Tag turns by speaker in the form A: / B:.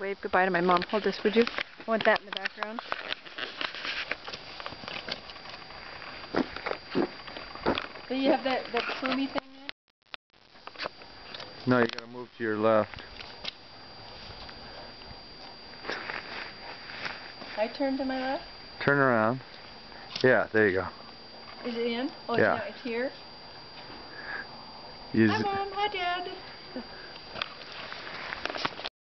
A: Wave goodbye to my mom. Hold this, would you? I want that in the background. Do you have that, that plumy thing there?
B: No, you gotta move to your left.
A: I turn to my left?
B: Turn around. Yeah, there you go.
A: Is it in? Oh,
B: Yeah.
A: it's, here? Hi, Mom. Hi, Dad.